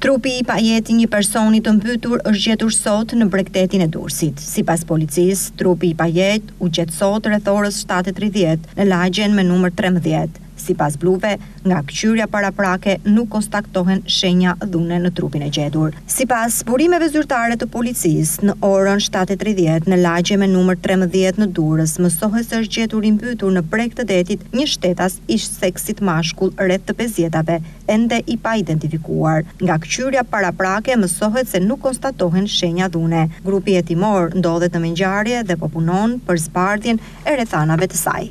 Trupi i pajetë i një personi të mbytur është gjetur sot në bregdetin e Durrësit. Sipas policisë, trupi i pajetë u gjet sot rreth orës 7:30 në lagjen me numër trembëdhjetë. Sipas bluve, nga këqyrja paraprake nuk konstaktohen shenja dhune në trupin e gjetur. Sipas burimeve zyrtare të policisë, në orën shtatë e tridhjetë në lagje me numër trembëdhjetë në Durrës mësohet se është gjetur i mbytur në breg të detit një shtetas ish seksit mashkull rreth të pesëdhjetave, ende i paidentifikuar. Nga këqyrja paraprake mësohet se nuk konstatohen shenja dhune. Grupi hetimor ndodhet në vendngjarje dhe po punon për zbardhjen e rrethanave të saj.